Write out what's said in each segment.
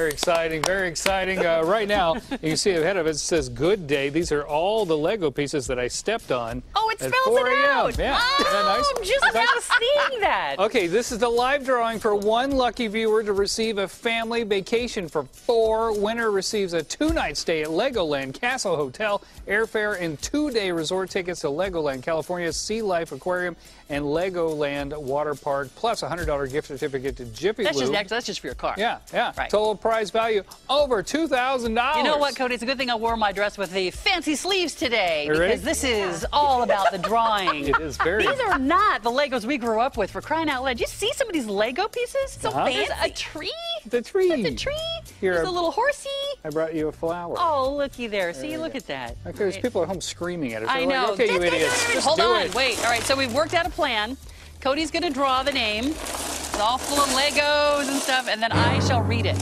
Very exciting, very exciting. Uh, right now, you see ahead of it, it says good day. These are all the Lego pieces that I stepped on. Oh, it spells 4 it out. Yeah, Oh, Isn't that nice? Just now seeing that. Okay, this is the live drawing for one lucky viewer to receive a family vacation for four. Winner receives a two-night stay at Legoland Castle Hotel, airfare, and two-day resort tickets to Legoland California Sea Life Aquarium and Legoland Water Park, plus a $100 gift certificate to Jiffy That's just Lube. next. That's just for your car. Yeah, yeah. Right. Total prize value over $2,000. You know what, Cody? It's a good thing I wore my dress with the fancy sleeves today because this is all about the drawing. It is very. These are not the Legos we grew up with. For crying out loud, you see some of these Lego pieces? So Uh-huh. There's a tree. the tree. That's a tree. Here, There's I- a little horsey. I brought you a flower. Oh, looky there. See, look at that. Okay, there's Right. people at home screaming at us. I They're know. Like, okay, you idiots. Hold on. it. Wait. All right. So we've worked out a plan. Cody's going to draw the name. It's all full of Legos and stuff, and then I shall read it.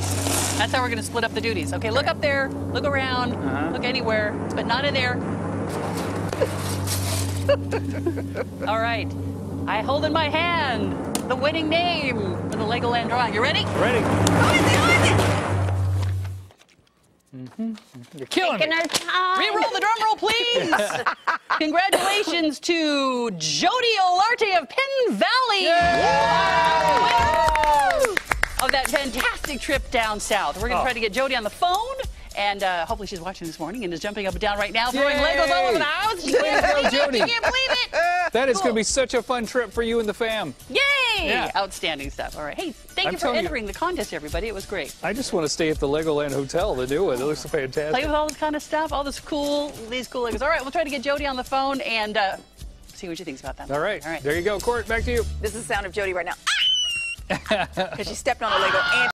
That's how we're going to split up the duties. Okay, look up there, look around, Uh-huh. look anywhere, but not in there. all right. I hold in my hand the winning name for the Legoland drawing. You ready? Ready? Who is it? Who is it? You're killing Taking me. our time. Reroll the drum roll, please. Congratulations to Jody Olarte of Penn Valley. Winner Of that fantastic trip down south. We're going to Oh. try to get Jody on the phone. And uh, hopefully she's watching this morning and is jumping up and down right now, throwing Yay! Legos all over the house. She Way to can't go, believe it. Jody. She can't believe it. That is Cool. going to be such a fun trip for you and the fam. Yay! Yeah. Outstanding stuff. All right. Hey, thank I'm you for telling you- entering the contest, everybody. It was great. I just want to stay at the Legoland Hotel, the new one. It looks fantastic. play with all this kind of stuff, all this cool, these cool Legos. All right, we'll try to get Jody on the phone and uh, see what she thinks about that. All right. All right. There you go. Court, back to you. This is the sound of Jody right now. Because she stepped on a Lego and